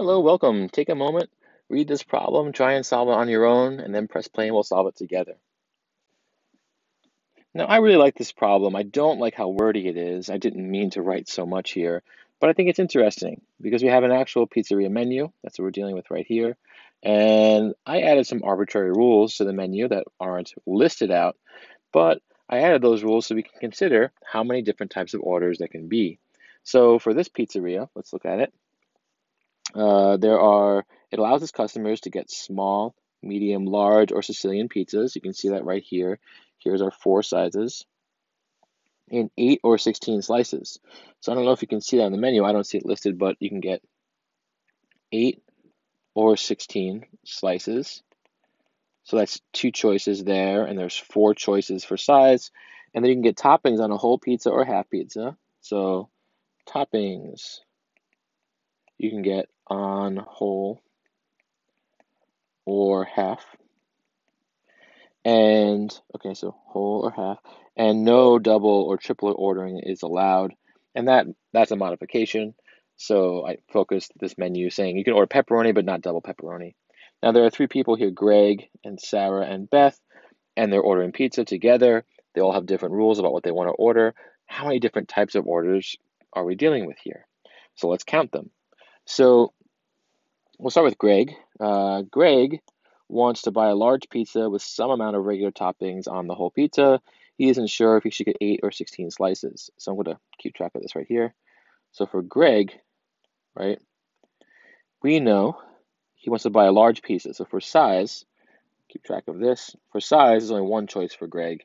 Hello, welcome. Take a moment, read this problem, try and solve it on your own, and then press play and we'll solve it together. Now, I really like this problem. I don't like how wordy it is. I didn't mean to write so much here, but I think it's interesting because we have an actual pizzeria menu. That's what we're dealing with right here. And I added some arbitrary rules to the menu that aren't listed out, but I added those rules so we can consider how many different types of orders there can be. So for this pizzeria, let's look at it. Uh, there are, it allows its customers to get small, medium, large, or Sicilian pizzas. You can see that right here. Here's our four sizes in 8 or 16 slices. So I don't know if you can see that on the menu. I don't see it listed, but you can get 8 or 16 slices. So that's two choices there, and there's four choices for size. And then you can get toppings on a whole pizza or half pizza. So toppings you can get on whole or half. And okay, so whole or half, and no double or triplet ordering is allowed. And that that's a modification. So I focused this menu saying you can order pepperoni but not double pepperoni. Now there are three people here, Greg and Sarah and Beth, and they're ordering pizza together. They all have different rules about what they want to order. How many different types of orders are we dealing with here? So let's count them. So we'll start with Greg. Uh, Greg wants to buy a large pizza with some amount of regular toppings on the whole pizza. He isn't sure if he should get 8 or 16 slices. So I'm going to keep track of this right here. So for Greg, right, we know he wants to buy a large pizza. So for size, keep track of this. For size, there's only one choice for Greg.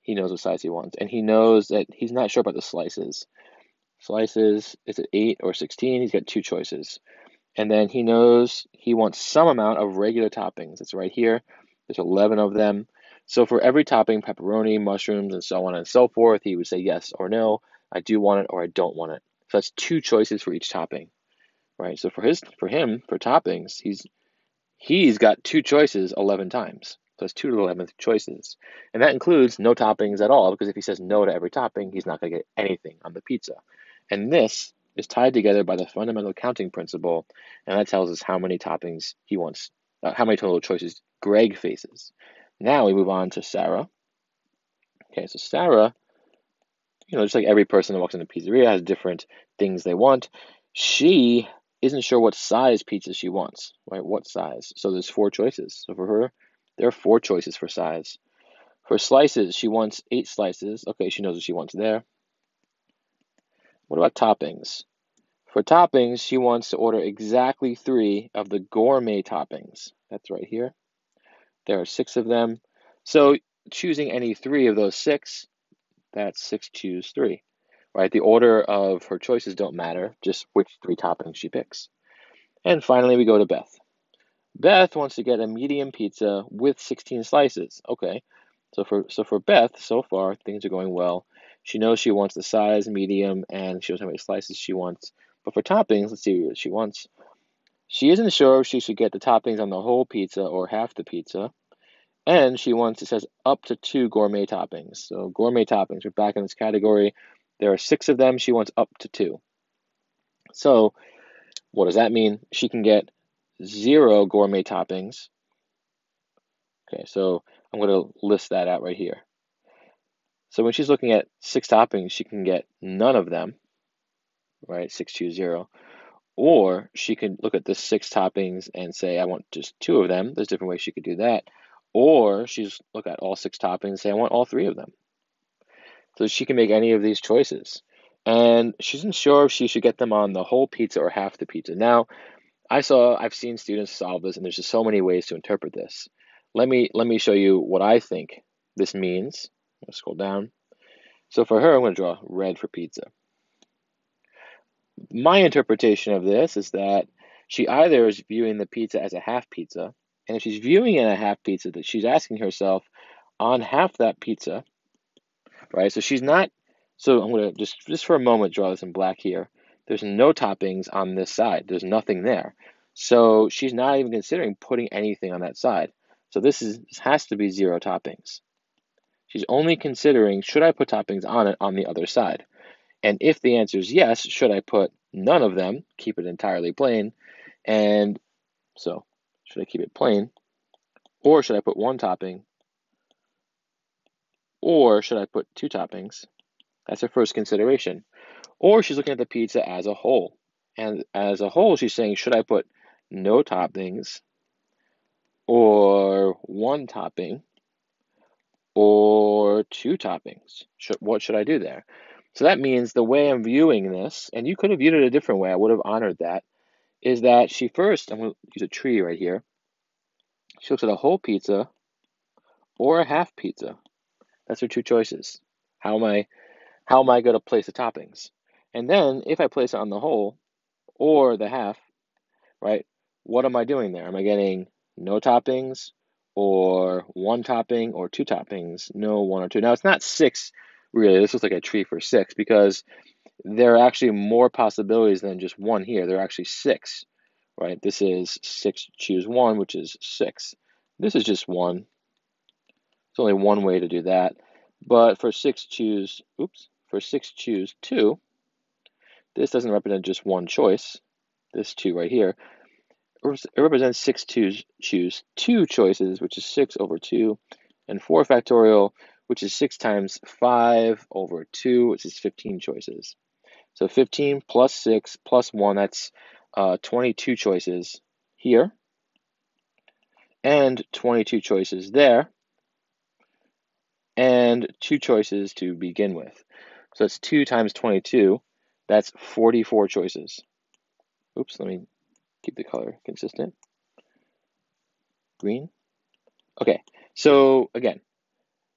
He knows what size he wants. And he knows that he's not sure about the slices. Slices, is it 8 or 16? He's got two choices. And then he knows he wants some amount of regular toppings. It's right here. There's 11 of them. So for every topping, pepperoni, mushrooms, and so on and so forth, he would say yes or no. I do want it or I don't want it. So that's two choices for each topping, right? So for his, for him, for toppings, he's he's got two choices 11 times. So it's two to the 11th choices. And that includes no toppings at all, because if he says no to every topping, he's not going to get anything on the pizza. And this is tied together by the fundamental counting principle, and that tells us how many toppings he wants, uh, how many total choices Greg faces. Now we move on to Sarah. Okay, so Sarah, you know, just like every person that walks into the pizzeria has different things they want. She isn't sure what size pizza she wants, right? What size? So there's four choices. So for her, there are four choices for size. For slices, she wants eight slices. Okay, she knows what she wants there. What about toppings? For toppings, she wants to order exactly three of the gourmet toppings. That's right here. There are six of them. So choosing any three of those six, that's six choose three, right? The order of her choices don't matter, just which three toppings she picks. And finally, we go to Beth. Beth wants to get a medium pizza with 16 slices. Okay, so for so for Beth, so far things are going well. She knows she wants the size medium and she knows how many slices she wants. But for toppings, let's see what she wants. She isn't sure if she should get the toppings on the whole pizza or half the pizza. And she wants, it says, up to two gourmet toppings. So gourmet toppings, we're back in this category. There are six of them. She wants up to two. So what does that mean? She can get zero gourmet toppings. Okay, so I'm going to list that out right here. So when she's looking at six toppings, she can get none of them, right? Six two zero. Or she can look at the six toppings and say, I want just two of them. There's different ways she could do that. Or she's look at all six toppings and say, I want all three of them. So she can make any of these choices. And she's isn't sure if she should get them on the whole pizza or half the pizza. Now, I saw I've seen students solve this and there's just so many ways to interpret this. Let me let me show you what I think this means. Let's scroll down. So for her, I'm going to draw red for pizza. My interpretation of this is that she either is viewing the pizza as a half pizza, and if she's viewing it as a half pizza, that she's asking herself on half that pizza, right? So she's not. So I'm going to just just for a moment draw this in black here. There's no toppings on this side. There's nothing there. So she's not even considering putting anything on that side. So this is this has to be zero toppings. She's only considering should I put toppings on it on the other side? And if the answer is yes, should I put none of them, keep it entirely plain? And so, should I keep it plain? Or should I put one topping? Or should I put two toppings? That's her first consideration. Or she's looking at the pizza as a whole. And as a whole, she's saying, should I put no toppings or one topping or two toppings? Should, what should I do there? So that means the way I'm viewing this, and you could have viewed it a different way, I would have honored that, is that she first, I'm going to use a tree right here, she looks at a whole pizza or a half pizza. That's her two choices. How am I how am I going to place the toppings? And then if I place it on the whole or the half, right? What am I doing there? Am I getting no toppings or one topping or two toppings? No one or two. Now it's not six really. This looks like a tree for six because there are actually more possibilities than just one here. There are actually six, right? This is six, choose one, which is six. This is just one. It's only one way to do that. But for six, choose, oops, for six, choose two. This doesn't represent just one choice. This two right here. It represents six twos, choose two choices, which is six over two, and four factorial, which is six times five over two, which is 15 choices. So 15 plus 6 plus 1, that's uh, 22 choices here, and 22 choices there, and two choices to begin with. So that's 2 times 22, that's 44 choices. Oops, let me keep the color consistent. Green. Okay, so again,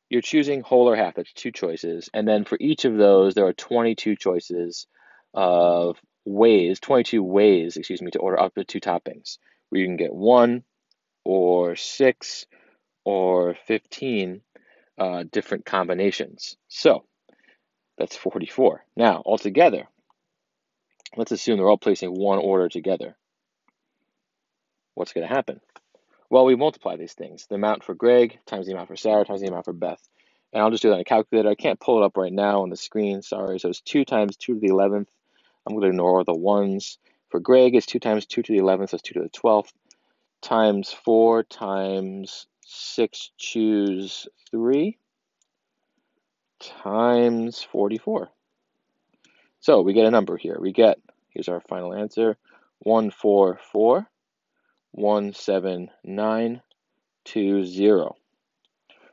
you're choosing whole or half. That's two choices. And then for each of those, there are 22 choices of ways, 22 ways, excuse me, to order up to two toppings, where you can get one or six or 15 uh, different combinations. So that's 44. Now, altogether, let's assume they're all placing one order together. What's going to happen? Well, we multiply these things. The amount for Greg times the amount for Sarah times the amount for Beth. And I'll just do that on a calculator. I can't pull it up right now on the screen. Sorry. So it's 2 times 2 to the 11th. I'm going to ignore the ones. For Greg, it's 2 times 2 to the 11th. So it's 2 to the 12th. Times 4 times 6 choose 3 times 44. So we get a number here. We get, here's our final answer, 144 17920.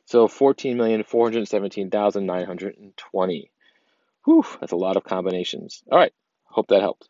So 14,417,920. Whew, that's a lot of combinations. All right, hope that helped.